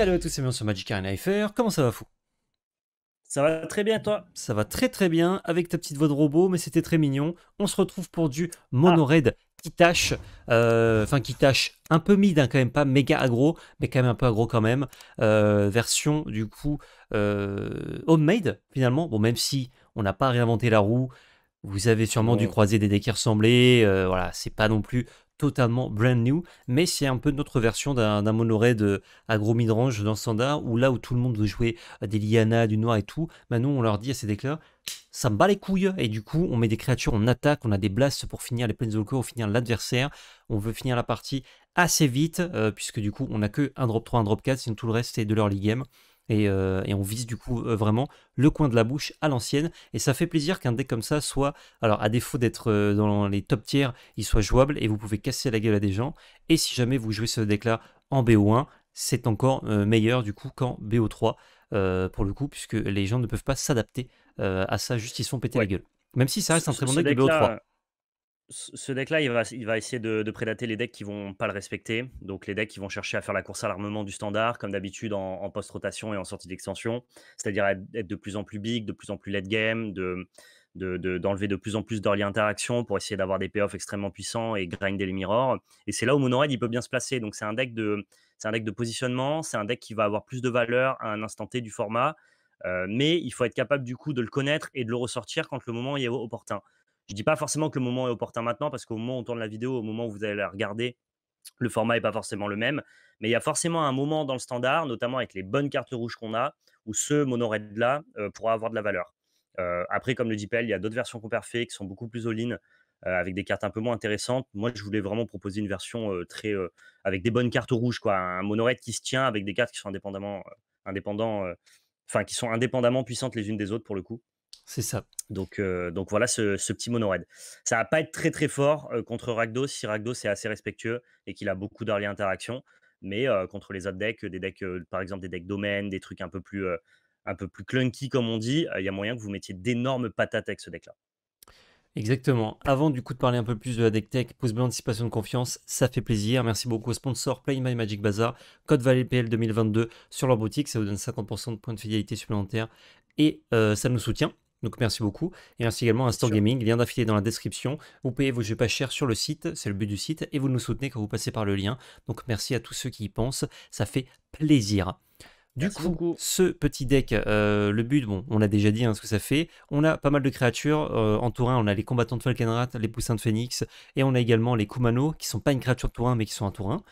Salut à tous et bienvenue sur Magic Arena FR. Comment ça va fou? Ça va très bien toi? Ça va très très bien avec ta petite voix de robot, mais c'était très mignon. On se retrouve pour du mono red qui tâche, euh, enfin qui tâche un peu mid, hein, quand même pas méga aggro, mais quand même un peu aggro quand même. Euh, version du coup euh, homemade finalement. Bon, même si on n'a pas réinventé la roue, vous avez sûrement dû croiser des decks qui ressemblaient. voilà, c'est pas non plus totalement brand new, mais c'est un peu notre version d'un mono de agro midrange dans standard, où là où tout le monde veut jouer des Liana, du noir et tout, bah nous on leur dit à ces decks-là, ça me bat les couilles, et du coup on met des créatures, on attaque, on a des blasts pour finir les Planeswalkers, ou finir l'adversaire, on veut finir la partie assez vite, euh, puisque du coup on a que un drop 3, un drop 4, sinon tout le reste c'est de leur game. Euh, et, on vise du coup euh, vraiment le coin de la bouche à l'ancienne. Et ça fait plaisir qu'un deck comme ça soit, alors à défaut d'être euh, dans les top tiers, il soit jouable et vous pouvez casser la gueule à des gens. Et si jamais vous jouez ce deck là en BO1, c'est encore meilleur du coup qu'en BO3 pour le coup, puisque les gens ne peuvent pas s'adapter à ça, juste ils se font péter la gueule. Même si ça reste un très bon deck de BO3 ce deck-là, il va, il va essayer de, prédater les decks qui vont pas le respecter. Donc les decks qui vont chercher à faire la course à l'armement du standard, comme d'habitude en, post-rotation et en sortie d'extension. C'est-à-dire être, de plus en plus big, de plus en plus late game, de, d'enlever de, plus en plus d'early interaction pour essayer d'avoir des payoffs extrêmement puissants et grinder les mirrors. Et c'est là où Monored, il peut bien se placer. Donc c'est un deck de, un deck de positionnement, c'est un deck qui va avoir plus de valeur à un instant T du format. Euh, mais il faut être capable du coup de le connaître et de le ressortir quand le moment est opportun. Je dis pas forcément que le moment est opportun maintenant, parce qu'au moment où on tourne la vidéo, au moment où vous allez la regarder, le format n'est pas forcément le même. Mais il y a forcément un moment dans le standard, notamment avec les bonnes cartes rouges qu'on a, où ce mono-red-là euh, pourra avoir de la valeur. Euh, après, comme le dit Pell, il y a d'autres versions qu'on fait qui sont beaucoup plus all-in, euh, avec des cartes un peu moins intéressantes. Moi, je voulais vraiment proposer une version avec des bonnes cartes rouges, quoi, un mono-red qui se tient avec des cartes qui sont indépendamment, indépendants, enfin qui sont indépendamment puissantes les unes des autres pour le coup. C'est ça. Donc, euh, donc voilà ce, petit mono red. Ça va pas être très très fort euh, contre Rakdos si Rakdos est assez respectueux et qu'il a beaucoup d'early interaction. Mais euh, contre les autres decks, des decks, par exemple des decks domaine, des trucs un peu plus, un peu plus clunky comme on dit, il y a moyen que vous mettiez d'énormes patates avec ce deck-là. Exactement. Avant du coup de parler un peu plus de la deck tech, pouce bleu anticipation de confiance, ça fait plaisir. Merci beaucoup au sponsor Play My Magic Bazaar, code VALEPL 2022 sur leur boutique, ça vous donne 50% de points de fidélité supplémentaires et ça nous soutient. Donc merci beaucoup. Et merci également à Store Gaming, lien d'affilée dans la description. Vous payez vos jeux pas chers sur le site, c'est le but du site, et vous nous soutenez quand vous passez par le lien. Donc merci à tous ceux qui y pensent, ça fait plaisir. Du coup, ce petit deck, euh, le but, bon, on a déjà dit hein, ce que ça fait. On a pas mal de créatures. Euh, en Tourin, on a les combattants de Falkenrat, les poussins de Phoenix, et on a également les Kumano, qui sont pas une créature de Tourin, mais qui sont un Tourin.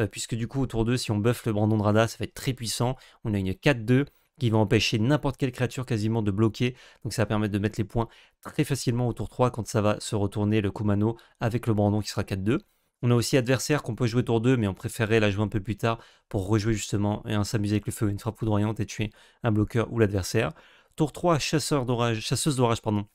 Euh, puisque du coup, autour d'eux, si on buff le Brandon de Rada, ça va être très puissant. On a une 4-2 qui va empêcher n'importe quelle créature quasiment de bloquer. Donc ça va permettre de mettre les points très facilement au tour 3 quand ça va se retourner le Kumano avec le Brandon qui sera 4-2. On a aussi adversaire qu'on peut jouer tour 2, mais on préférerait la jouer un peu plus tard pour rejouer justement et s'amuser avec le feu, une frappe foudroyante et tuer un bloqueur ou l'adversaire. Tour 3, chasseur d'orage, chasseuse d'orage, pardon,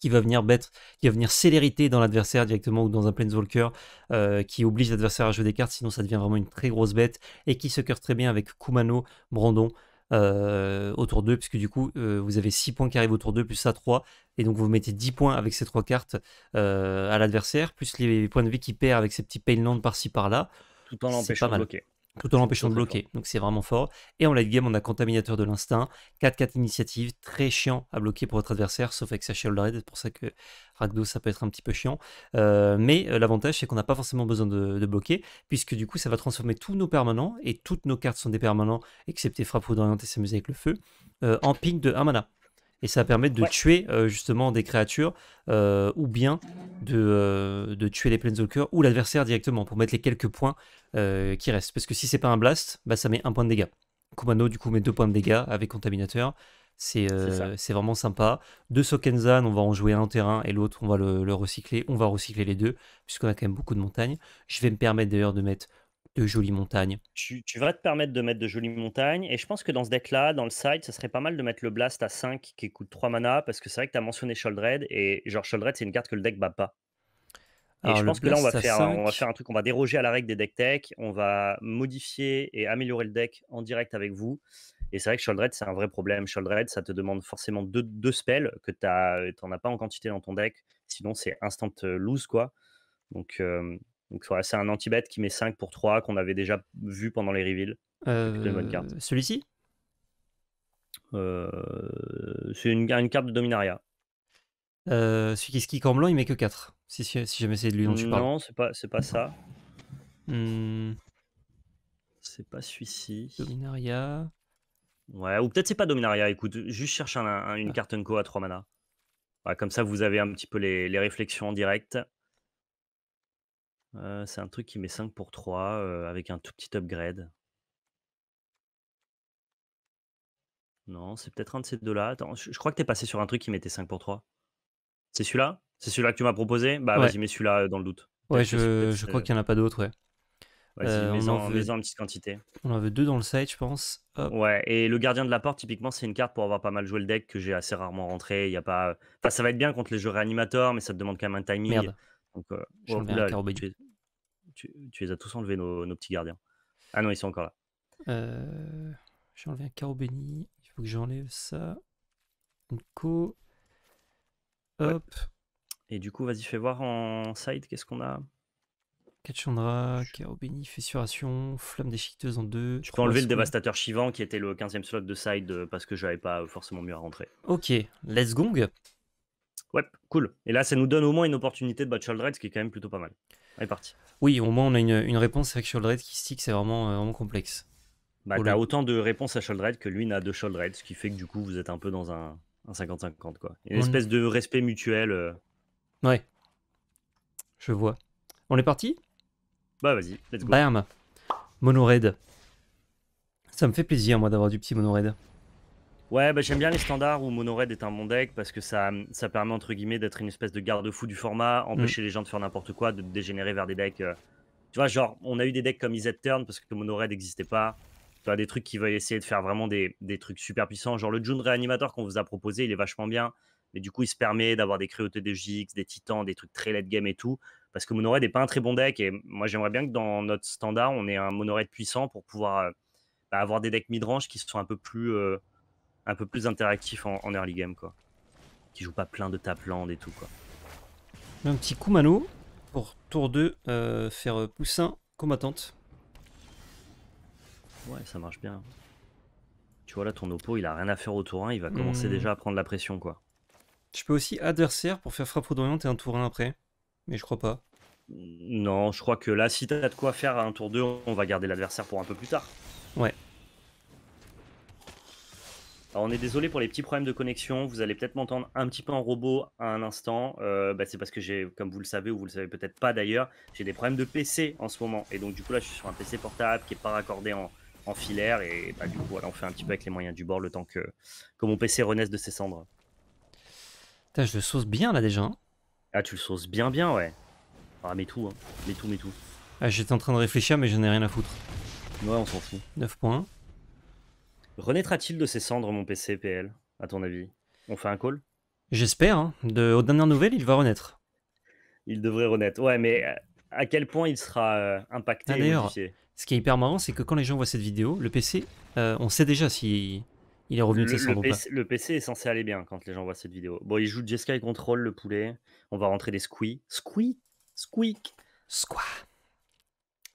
qui va venir bête, qui va venir célérité dans l'adversaire directement ou dans un Planeswalker euh, qui oblige l'adversaire à jouer des cartes, sinon ça devient vraiment une très grosse bête et qui se cœur très bien avec Kumano, Brandon, euh, autour d'eux, puisque du coup, euh, vous avez 6 points qui arrivent autour d'eux, plus ça 3, et donc vous mettez 10 points avec ces 3 cartes euh, à l'adversaire, plus les points de vie qu'il perd avec ces petits paylands par-ci par-là. Tout en l'empêchant de bloquer tout en l'empêchant de bloquer. Donc c'est vraiment fort. Et en late game, on a Contaminateur de l'instinct, 4-4 initiatives, très chiant à bloquer pour votre adversaire, sauf avec sa Shield Red, c'est pour ça que Ragdo ça peut être un petit peu chiant. Euh, mais euh, l'avantage c'est qu'on n'a pas forcément besoin de, bloquer, puisque du coup ça va transformer tous nos permanents, et toutes nos cartes sont des permanents, excepté frappe foudroyante et s'amuser avec le feu, euh, en ping de 1 mana et ça va permettre de tuer euh, justement des créatures euh, ou bien de, euh, de, tuer les Planeswalkers ou l'adversaire directement pour mettre les quelques points qui restent. Parce que si c'est pas un blast, bah, ça met un point de dégâts. Kumano du coup met deux points de dégâts avec Contaminateur. C'est vraiment sympa. Deux Sokenzan, on va en jouer un en terrain et l'autre on va le, le, recycler. On va recycler les deux puisqu'on a quand même beaucoup de montagnes. Je vais me permettre d'ailleurs de mettre de jolies montagnes. Tu, vas te permettre de mettre de jolies montagnes. Et je pense que dans ce deck-là, dans le side, ça serait pas mal de mettre le Blast à 5 qui coûte 3 mana. Parce que c'est vrai que tu as mentionné Sholdred. Et genre, Sholdred, c'est une carte que le deck bat pas. Et je pense que là, on va, faire, on va faire un truc, on va déroger à la règle des deck tech, on va modifier et améliorer le deck en direct avec vous. Et c'est vrai que Sholdred, c'est un vrai problème. Sholdred, ça te demande forcément deux, deux spells que tu n'en as pas en quantité dans ton deck. Sinon, c'est instant euh, lose, quoi. Donc, euh, donc c'est un anti-bet qui met 5 pour 3 qu'on avait déjà vu pendant les reveals. Euh, Celui-ci? Euh, c'est une, une carte de Dominaria. Euh, Celui qui ski en blanc, il met que 4. Si, si, si jamais c'est de lui dont tu parles. Non, c'est pas, pas ça. Hmm, C'est pas celui-ci. Dominaria. Ouais, ou peut-être c'est pas Dominaria. Écoute, juste cherche un- un- une Ah. carte Unco à 3 mana. Comme ça, vous avez un petit peu les, les réflexions en direct. C'est un truc qui met 5 pour 3 euh, avec un tout petit upgrade. Non, c'est peut-être un de ces deux-là. Attends, je, je crois que t'es passé sur un truc qui mettait 5 pour 3. C'est celui-là? C'est celui-là que tu m'as proposé? Bah Ouais. vas-y, mets celui-là dans le doute. Ouais, Peut-être que c'est- je, peut-être je c'est- crois qu'il n'y en a pas d'autres, ouais. Vas-y, on mets-en en veut- mets-en en petite quantité. On en veut deux dans le side, je pense. Hop. Ouais, et le gardien de la porte, typiquement, c'est une carte pour avoir pas mal joué le deck que j'ai assez rarement rentré. Il y a pas... Enfin, ça va être bien contre les jeux réanimateurs, mais ça te demande quand même un timing. Merde. Donc, euh, oh, là, tu, tu- tu les as tous enlevés, nos, nos petits gardiens. Ah non, ils sont encore là. Euh, J'ai enlevé un carreau béni. Il faut que j'enlève ça. Une co. Ouais. Hop. Et du coup, vas-y, fais voir en side, qu'est-ce qu'on a? Kachandra, carreau béni, fissuration, flamme déchiqueteuse en deux. Tu peux enlever le dévastateur Chivant, qui était le 15e slot de side, euh, parce que j'avais pas forcément mieux à rentrer. Ok, let's gong. Ouais, cool. Et là, ça nous donne au moins une opportunité de battre Sholdred, ce qui est quand même plutôt pas mal. Allez, parti. Oui, au moins on a une, une réponse avec Sholdred qui stick, c'est vraiment, euh, vraiment complexe. Bah, t'as autant de réponses à Sholdred que lui n'a de Sholdred, ce qui fait que du coup, vous êtes un peu dans un un 50-50, quoi. Une On- espèce de respect mutuel. euh. Ouais. Je vois. On est parti? Bah, vas-y, let's go. Bam Mono red. Ça me fait plaisir, moi, d'avoir du petit mono red. Ouais, bah, j'aime bien les standards où Mono Red est un bon deck parce que ça, ça permet entre guillemets d'être une espèce de garde-fou du format, Mm. empêcher les gens de faire n'importe quoi, de dégénérer vers des decks. euh, Tu vois, genre, on a eu des decks comme Izzet Turn parce que Mono Red n'existait pas. Tu vois, des trucs qui veulent essayer de faire vraiment des, des trucs super puissants. Genre, le June Réanimateur qu'on vous a proposé, il est vachement bien. Mais du coup, il se permet d'avoir des cruautés de GX, des titans, des trucs très late game et tout. Parce que Mono Red n'est pas un très bon deck. Et moi, j'aimerais bien que dans notre standard, on ait un Mono Red puissant pour pouvoir euh, bah, avoir des decks mid-range qui sont un peu plus. euh, un peu plus interactif en, en early game quoi. Qui joue pas plein de tap land et tout quoi. Un petit coup mano pour tour 2, euh, faire poussin combattante. Ouais, ça marche bien. Tu vois là ton oppo, il a rien à faire au tour 1, il va commencer Hmm. déjà à prendre la pression quoi. Je peux aussi adversaire pour faire frappe foudroyante et un tour 1 après. Mais je crois pas. Non, je crois que là si t'as de quoi faire à un tour 2, on va garder l'adversaire pour un peu plus tard. Ouais. Alors on est désolé pour les petits problèmes de connexion, vous allez peut-être m'entendre un petit peu en robot à un instant, Euh, bah, c'est parce que j'ai, comme vous le savez ou vous le savez peut-être pas d'ailleurs, j'ai des problèmes de PC en ce moment, et donc du coup là je suis sur un PC portable qui est pas raccordé en, en filaire, et bah, du coup voilà, on fait un petit peu avec les moyens du bord le temps que, que mon PC renaisse de ses cendres. Putain, je le sauce bien là déjà. hein. Ah tu le sauces bien bien ouais. Ah mets tout, hein. mets tout, mets tout. Ah, J'étais en train de réfléchir, mais j'en ai rien à foutre. Ouais on s'en fout. 9 points. Renaîtra-t-il de ses cendres mon PC PL, à ton avis? On fait un call? J'espère. Hein. De, aux dernières nouvelles, il va renaître. Il devrait renaître. Ouais, mais à quel point il sera euh, impacté Ah, d'ailleurs, Ce qui est hyper marrant, c'est que quand les gens voient cette vidéo, le PC, euh, on sait déjà si il est revenu de ses le cendres ou pas. Le PC est censé aller bien quand les gens voient cette vidéo. Bon, il joue Jeskai et Control, le poulet. On va rentrer des squeak. Squeak? Squeak? Squat.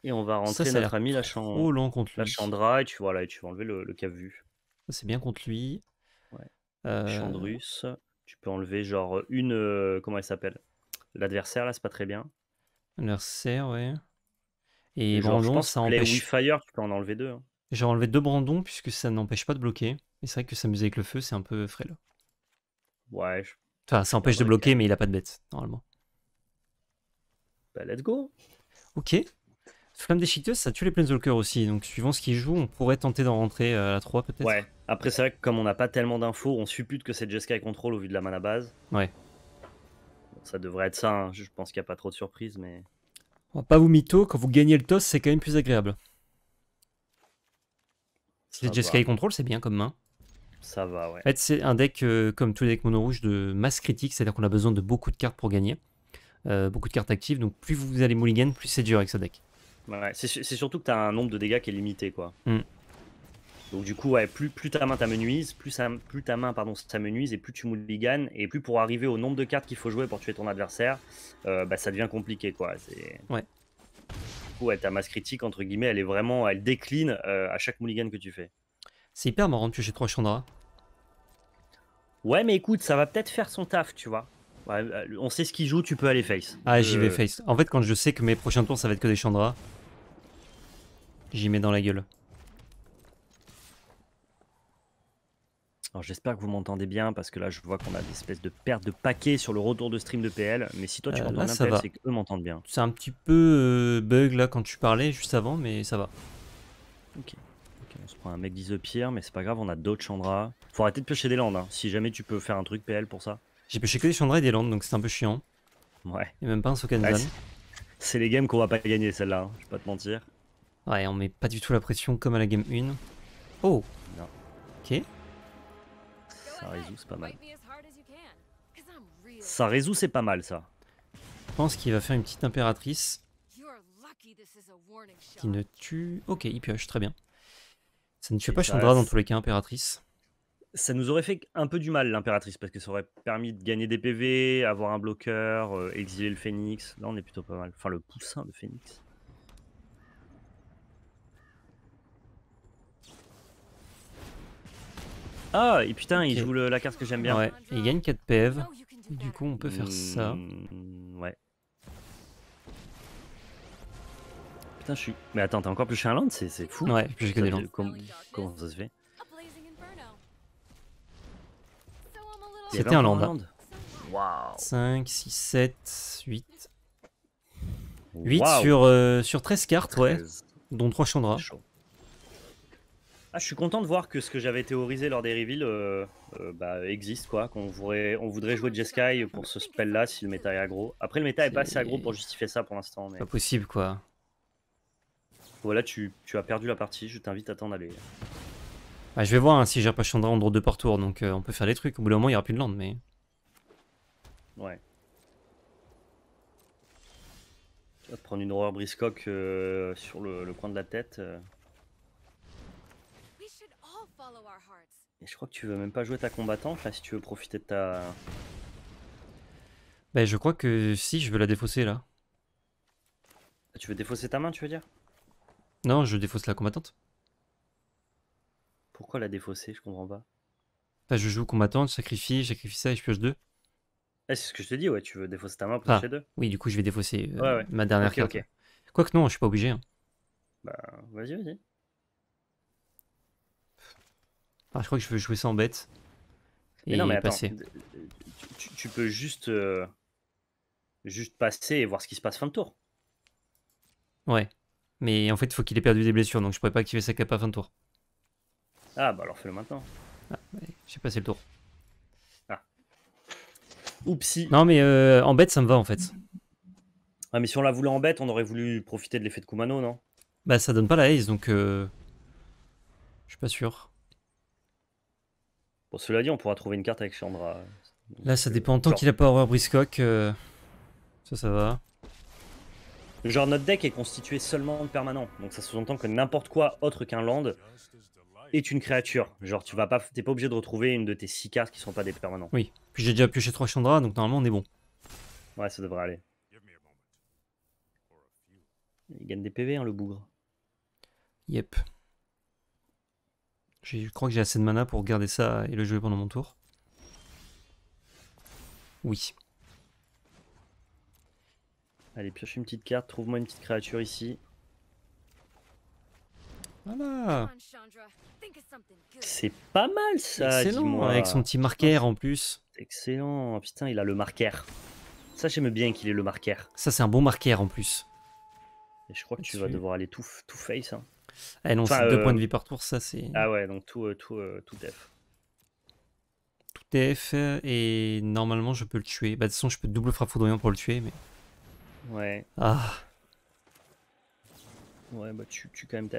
Et on va rentrer ça a notre ami la, chan... lent contre la lui. Chandra et tu, voilà, et tu vas enlever le, le vu. Ça, C'est bien contre lui. Ouais. Euh, Chandrus. Tu peux enlever genre une. euh, comment elle s'appelle? L'adversaire là, c'est pas très bien. Adversaire, ouais. Et genre, Brandon, ça empêche. Fire, tu peux en enlever deux. hein. J'ai enlevé deux Brandons puisque ça n'empêche pas de bloquer. Mais c'est vrai que s'amuser avec le feu, c'est un peu frêle. Ouais, je- Enfin, ça empêche de bloquer, que- mais il a pas de bête, normalement. bah, let's go. Ok. Flamme déchiqueteuse, ça tue les Planeswalkers aussi. Donc, suivant ce qu'il joue, on pourrait tenter d'en rentrer euh, à la 3 peut-être. Ouais. Après, c'est vrai que comme on n'a pas tellement d'infos, on suppute que c'est Jeskai Control au vu de la mana base. Ouais. Ça devrait être ça. hein. Je pense qu'il n'y a pas trop de surprises, mais. On va pas vous mytho, quand vous gagnez le toss, c'est quand même plus agréable. Si c'est Jeskai. Control, c'est bien comme main. Ça va, ouais. En fait, c'est un deck, euh, comme tous les decks mono rouge, de masse critique, c'est-à-dire qu'on a besoin de beaucoup de cartes pour gagner. Euh, beaucoup de cartes actives, donc plus vous allez mulligan, plus c'est dur avec ce deck. Ouais, c'est su- c'est surtout que tu as un nombre de dégâts qui est limité, quoi. Mm. Donc, du coup, ouais, plus, plus ta main t'amenuise, plus, ça- plus ta main pardon, t'amenuise, et plus tu mulliganes, et plus pour arriver au nombre de cartes qu'il faut jouer pour tuer ton adversaire, euh, bah, ça devient compliqué, quoi. Ouais. coup, ouais, ta masse critique, entre guillemets, elle est vraiment, elle décline euh, à chaque mulligan que tu fais. C'est hyper marrant de piocher 3 Chandra. Ouais, mais écoute, ça va peut-être faire son taf, tu vois. Ouais, euh, on sait ce qu'il joue, tu peux aller face. Ah, j'y vais Euh, face. En fait, quand je sais que mes prochains tours ça va être que des Chandra, j'y mets dans la gueule. Alors j'espère que vous m'entendez bien parce que là je vois qu'on a des espèces de pertes de paquets sur le retour de stream de PL. Mais si toi tu Euh, m'entends bien PL, c'est qu'eux m'entendent bien. C'est un petit peu euh, bug là quand tu parlais juste avant, mais ça va. Ok, on se prend un mec d'Isopire, mais c'est pas grave, on a d'autres Chandra. Faut arrêter de piocher des landes, hein. si jamais tu peux faire un truc PL pour ça. J'ai pioché que des Chandra et des Landes, donc c'est un peu chiant. Ouais. Et même pas un Sokenzan. Ouais, c'est- les games qu'on va pas gagner celle-là, hein, je vais pas te mentir. Ouais, on met pas du tout la pression comme à la game 1. Oh Non. Ok. Ça résout, c'est pas mal. Ça résout, c'est pas mal ça. Je pense qu'il va faire une petite impératrice qui ne tue... Ok, il pioche, très bien. Ça ne tue pas Chandra dans tous les cas, impératrice. Ça nous aurait fait un peu du mal l'impératrice parce que ça aurait permis de gagner des PV, avoir un bloqueur, euh, exiler le phénix. Là on est plutôt pas mal. Enfin le poussin de phénix. Ah et putain il joue le- la carte que j'aime bien. Ouais, il gagne 4 PV. Du coup, on peut faire ça. Mm, Ouais. Putain je suis... Mais attends t'as encore plus un land c'est fou. Ouais, j'ai que des com- Comment ça se fait? C'était un land. Waouh 5, 6, 7, 8. 8 Waouh. sur, euh, sur 13 cartes, ouais, 13. dont 3 Chandra. Ah, je suis content de voir que ce que j'avais théorisé lors des reveals euh, euh, bah, existe, quoi. Qu'on voudrait, on voudrait jouer Jeskai pour ce spell-là si le méta est aggro. Après, le méta est pas assez aggro pour justifier ça pour l'instant. Mais Pas possible, quoi. voilà, tu, tu as perdu la partie. Je t'invite à t'en aller. Bah, je vais voir hein, si j'ai pas Chandra en 2 par tour, donc euh, on peut faire des trucs. Au bout d'un moment, il y aura plus de land, mais. Ouais. Tu vas te prendre une horreur briscoque euh, sur le, le coin de la tête. euh. Et je crois que tu veux même pas jouer ta combattante là si tu veux profiter de ta. Bah, je crois que si, je veux la défausser là. Tu veux défausser ta main, tu veux dire? Non, je défausse la combattante. Pourquoi la défausser Je comprends pas. Bah, je joue combattante, je sacrifie, je sacrifie ça et je pioche 2. Eh, c'est ce que je te dis, ouais, tu veux défausser ta main pour Ah. toucher deux Oui, du coup, je vais défausser euh, Ouais, ouais. ma dernière Ok, carte. ok. Quoique non, je suis pas obligé. hein. Bah, vas-y, vas-y. Ah, je crois que je veux jouer ça en bête. Mais Et non, mais attends, passer. tu, peux juste, euh, juste passer et voir ce qui se passe fin de tour. Ouais. Mais en fait, il faut qu'il ait perdu des blessures, donc je pourrais pas activer sa capa fin de tour. Ah, bah alors fais-le maintenant. Ouais, J'ai passé le tour. Oupsie. Non, mais euh, en bête, ça me va en fait. Ah, mais si on la voulait en bête, on aurait voulu profiter de l'effet de Kumano, non? Bah, ça donne pas la ace, donc euh, je suis pas sûr. Bon, cela dit, on pourra trouver une carte avec Chandra. Là, ça Donc, dépend. Tant genre- qu'il a pas horreur briscoque, euh, ça, ça va. Genre, notre deck est constitué seulement de permanents. Donc, ça sous-entend que n'importe quoi autre qu'un land est une créature. Genre, tu vas pas, t'es pas obligé de retrouver une de tes six cartes qui sont pas des permanents. Oui. Puis j'ai déjà pioché 3 Chandra, donc normalement, on est bon. Ouais, ça devrait aller. Il gagne des PV, hein, le bougre. Yep. J'ai- Je crois que j'ai assez de mana pour garder ça et le jouer pendant mon tour. Oui. Allez, pioche une petite carte, trouve-moi une petite créature ici. Voilà. C'est pas mal ça, Excellent, avec son petit marqueur en plus. Excellent, putain, il a le marqueur. Ça, j'aime bien qu'il ait le marqueur. Ça, c'est un bon marqueur en plus. Et je crois que tu vas devoir aller tout, tout face. hein. Ah non, Enfin, c'est deux euh, points de vie par tour, ça c'est Ah ouais, donc tout, euh, tout, euh, tout F. tout TF et normalement je peux le tuer. Bah de toute façon je peux double frappe foudroyant pour le tuer, mais Ouais, ah ouais, bah tu, tu quand même.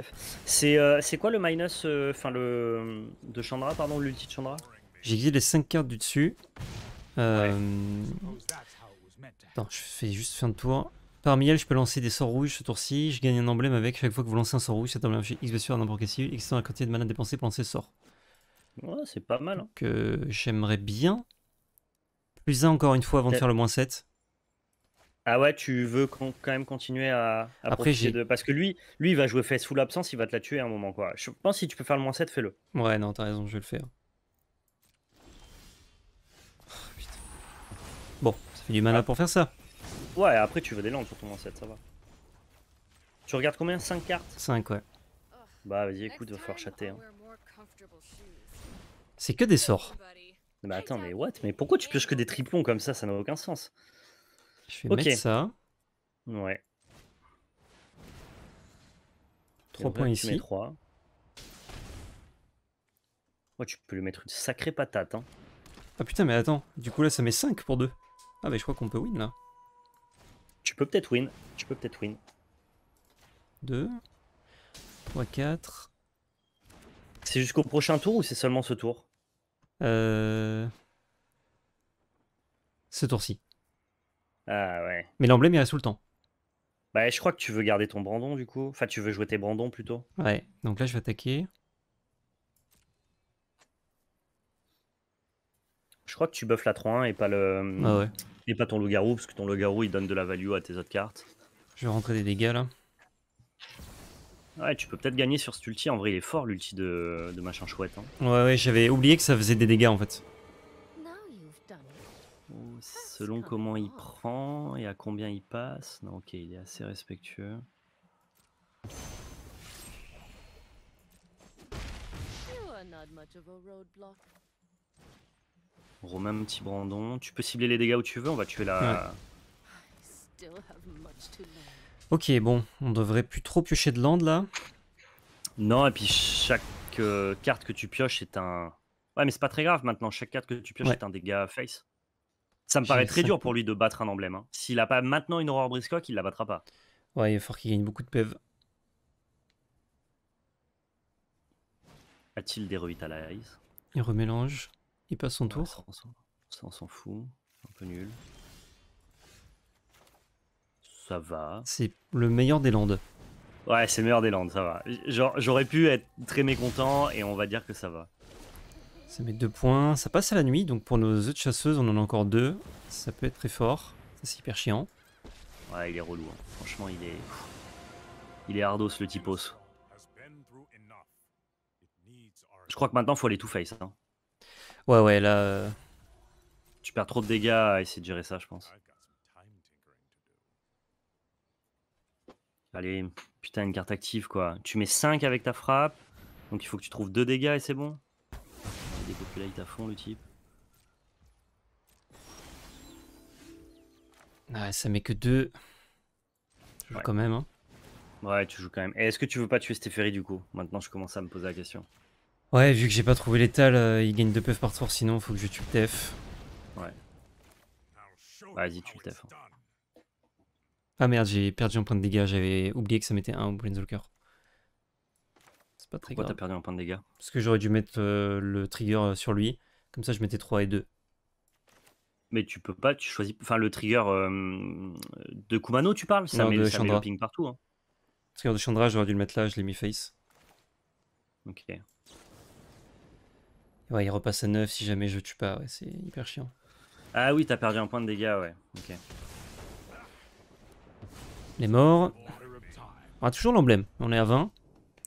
C'est euh, c'est quoi le minus, euh, enfin le. de Chandra, pardon, l'ulti de Chandra? J'ai les 5 cartes du dessus. Euh... Attends, je fais juste fin de tour. Parmi elles, je peux lancer des sorts rouges ce tour-ci. Je gagne un emblème avec chaque fois que vous lancez un sort rouge. Cet emblème fait X blessure à n'importe quel cible, X la quantité de mana dépensée pour lancer ce sort. Ouais, c'est pas mal. hein. Que euh, j'aimerais bien. Plus 1 encore une fois avant de faire le moins 7. Ah ouais, tu veux quand même continuer à, à Après, profiter de... Parce que lui, lui, il va jouer face full absence, il va te la tuer à un moment, quoi. Je pense que si tu peux faire le moins 7, fais-le. Ouais, non, t'as raison, je vais le faire. Oh, putain. Bon, ça fait du mana pour faire ça. Ouais, après, tu veux des landes sur ton moins 7, ça va. Tu regardes combien? 5 cartes? 5, ouais. Bah, vas-y, écoute, va falloir chatter. hein. C'est que des sorts. Mais attends, mais what? Mais pourquoi tu pioches que des triplons comme ça? Ça n'a aucun sens. Je vais mettre ça. Ouais. 3 points ici. 3. Ouais, tu peux lui mettre une sacrée patate. Hein. Ah putain, mais attends. Du coup, là, ça met 5 pour 2. Ah, mais je crois qu'on peut win là. Tu peux peut-être win. Tu peux peut-être win. 2, 3, 4. C'est jusqu'au prochain tour ou c'est seulement ce tour? Euh... Ce tour-ci. Ah ouais. Mais l'emblème, il reste tout le temps. Bah, je crois que tu veux garder ton Brandon du coup. Enfin, tu veux jouer tes Brandons plutôt. Ouais, donc là, je vais attaquer. Je crois que tu buffes la 3-1 et pas le Ah ouais. et pas ton loup-garou parce que ton loup-garou il donne de la value à tes autres cartes. Je vais rentrer des dégâts là. Ouais, tu peux peut-être gagner sur cet ulti. En vrai, il est fort l'ulti de, de machin chouette. hein. Ouais, ouais, j'avais oublié que ça faisait des dégâts en fait. Oh, Selon comment il prend et à combien il passe. Non, ok, il est assez respectueux. Romain, petit Brandon. Tu peux cibler les dégâts où tu veux. On va tuer la. Ok, bon, on devrait plus trop piocher de land là. Non, et puis chaque euh, carte que tu pioches est un. Ouais, mais c'est pas très grave maintenant. Chaque carte que tu pioches Ouais. est un dégât face. Ça me paraît très dur pour lui de battre un emblème. hein. S'il a pas maintenant une Aurore Briscock, il la battra pas. Ouais, il va falloir qu'il gagne beaucoup de PEV. A-t-il des Revitalize Il remélange. Il passe son Ouais, tour. ça, on s'en- ça, on s'en fout. Un peu nul. Ça va. C'est le meilleur des landes. Ouais, c'est le meilleur des landes, ça va. Genre, J'aurais pu être très mécontent et on va dire que ça va. Ça met 2 points. Ça passe à la nuit, donc pour nos autres chasseuses, on en a encore 2. Ça peut être très fort. Ça, c'est hyper chiant. Ouais, il est relou. hein. Franchement, il est. Il est hardos le typos. Je crois que maintenant, faut aller tout face. hein. Ouais, ouais, là. euh, Tu perds trop de dégâts à essayer de gérer ça, je pense. Allez, putain, une carte active quoi. Tu mets 5 avec ta frappe, donc il faut que tu trouves 2 dégâts et c'est bon. Il dépopulate à fond le type. Ouais, ça met que 2. Je joue Ouais. quand même. hein. Ouais, tu joues quand même. Et est-ce que tu veux pas tuer Stéphanie du coup? Maintenant, je commence à me poser la question. Ouais, vu que j'ai pas trouvé l'étal, euh, il gagne 2 PEV par tour, sinon faut que je tue le TF. Vas-y, tu le tef. hein. Ah merde, j'ai perdu un point de dégâts, j'avais oublié que ça mettait 1 au Planeswalker. Pas très Pourquoi t'as perdu un point de dégâts Parce que j'aurais dû mettre euh, le trigger euh, sur lui. Comme ça, je mettais 3 et 2. Mais tu peux pas, tu choisis. Enfin, le trigger euh, de Kumano, tu parles? Ça Non, met, de ça met le ping partout. Hein. Trigger de Chandra, j'aurais dû le mettre là, je l'ai mis face. Ok. Ouais, il repasse à 9 si jamais je tue pas, ouais, c'est hyper chiant. Ah oui, t'as perdu un point de dégâts, ouais. Ok. Il est mort. On a toujours l'emblème, on est à 20.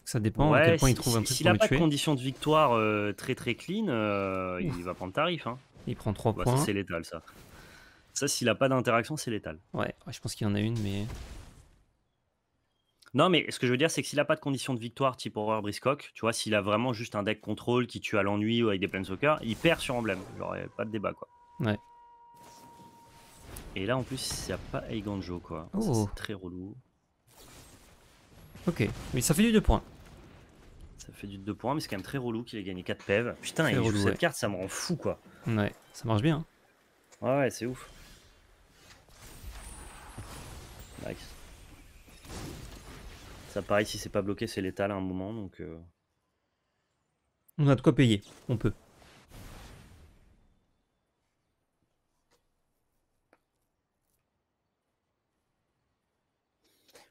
Ça dépend à quel point il trouve un truc S'il pour a me pas de condition de victoire euh, très très clean, euh, il va prendre tarif. Hein. Il prend 3 Ouais, ça points. c'est létal ça. Ça, s'il a pas d'interaction, c'est létal. Ouais, je pense qu'il y en a une, mais. Non, mais ce que je veux dire, c'est que s'il a pas de condition de victoire type Horror Briscock, tu vois, s'il a vraiment juste un deck contrôle qui tue à l'ennui ou avec des Planeswalkers, il perd sur emblème. A pas de débat quoi. Ouais. Et là, en plus, il n'y a pas Eiganjo quoi. Oh. c'est très relou. Ok, oui, ça fait du 2 points. Ça fait du 2 points, mais c'est quand même très relou qu'il ait gagné 4 PEV. Putain, il joue relou, cette ouais. carte, ça me rend fou quoi. Ouais, ça marche bien. hein. Ouais, ouais, c'est ouf. Nice. Ça pareil, si c'est pas bloqué, c'est létal à un moment, donc... euh, On a de quoi payer, on peut.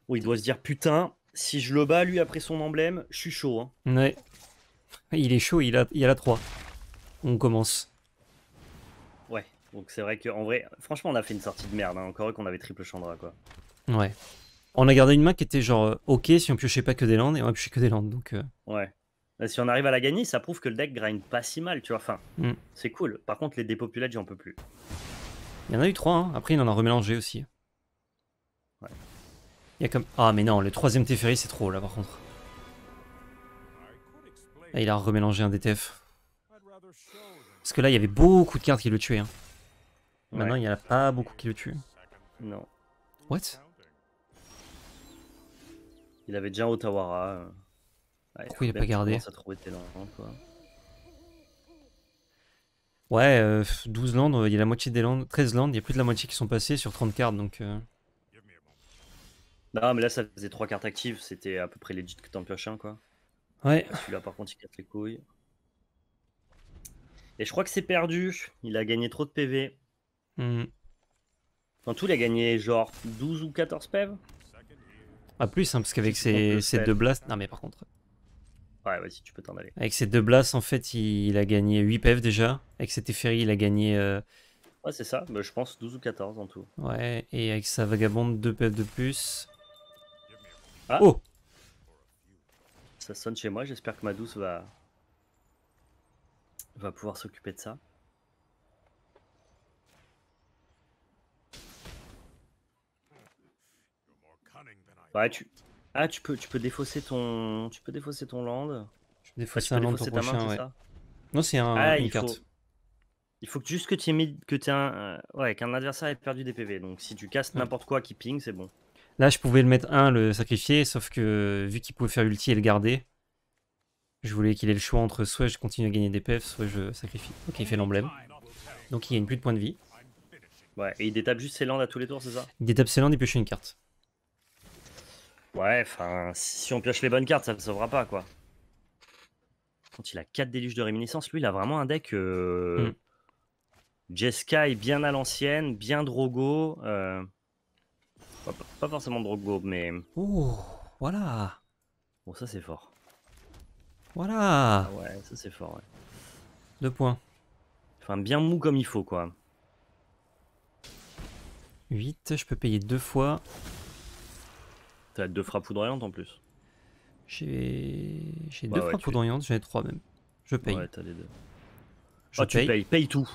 Oh, il doit se dire, putain, si je le bats, lui, après son emblème, je suis chaud. Hein. Ouais. Il est chaud, il a, il a la 3. On commence. Ouais, Donc c'est vrai qu'en vrai, franchement, on a fait une sortie de merde. Hein. Encore qu'on avait triple Chandra, quoi. Ouais. On a gardé une main qui était genre euh, ok si on piochait pas que des landes et on a pioché que des landes. Donc, euh, Ouais. Bah, si on arrive à la gagner, ça prouve que le deck grind pas si mal, tu vois. Enfin, Mm. c'est cool. Par contre, les dépopulates, j'en peux plus. il y en a eu trois. hein. Après, il en a remélangé aussi. Ouais. Il y a comme. Ah, mais non, le troisième Teferi, c'est trop là par contre. Ah, il a remélangé un DTF. Parce que là, il y avait beaucoup de cartes qui le tuaient. hein. Maintenant, Ouais. il n'y en a pas beaucoup qui le tuent. Non. What? Il avait déjà Otawara. euh. Ouais, Pourquoi il a faut pas gardé quoi. Ouais, euh, 12 landes, il y a la moitié des landes, 13 landes, il y a plus de la moitié qui sont passées sur 30 cartes, donc... euh, Non, mais là, ça faisait trois cartes actives. C'était à peu près legit que t'en pioches un, quoi. Ouais, Celui-là, par contre, il casse les couilles. Et je crois que c'est perdu. Il a gagné trop de PV. hmm. En tout, il a gagné genre 12 ou 14 PV. Ah, plus, hein, parce qu'avec ses, deux blasts... Non, mais par contre, Ouais, vas-y, tu peux t'en aller. avec ses deux blasts, en fait, il, il a gagné 8 PF déjà. Avec ses Teferi, il a gagné... euh, Ouais, c'est ça. Bah, je pense 12 ou 14 en tout. Ouais, et avec sa vagabonde, 2 PF de plus. Ah. Oh Ça sonne chez moi. J'espère que ma douce va va pouvoir s'occuper de ça. Ouais, tu ah tu peux tu peux défausser ton tu peux défausser ton land. Je vais Enfin, tu défausser peux un land défausser pour ta main, prochain, c'est ouais. ça? Non, c'est un, Ah, une faut, carte. il faut que juste que tu aies mis que tu un ouais qu'un adversaire ait perdu des PV. Donc si tu casses n'importe quoi qui ping, c'est bon. Là, je pouvais le mettre 1, le sacrifier, sauf que vu qu'il pouvait faire ulti et le garder, je voulais qu'il ait le choix entre soit je continue à gagner des PF, soit je sacrifie. Ok, il fait l'emblème. Donc il gagne plus de points de vie. Ouais, et il détape juste ses landes à tous les tours, c'est ça? Il détape ses landes, il pioche une carte. Ouais, enfin, si on pioche les bonnes cartes, ça ne sauvera pas, quoi. Quand il a 4 déluges de réminiscence, lui, il a vraiment un deck. Euh... Jeskai bien à l'ancienne, bien Drogo. euh, Pas, pas forcément Drogo, mais Oh, voilà. bon, ça c'est fort. Voilà. Ah ouais, ça c'est fort, ouais. Deux points. Enfin, bien mou comme il faut, quoi. 8, je peux payer deux fois. T'as deux frappes foudroyantes en plus. J'ai j'ai Bah deux ouais, frappes tu- foudroyantes, j'en ai trois même. Je paye. Ouais, t'as les deux. Je oh, tu paye. payes, paye tout.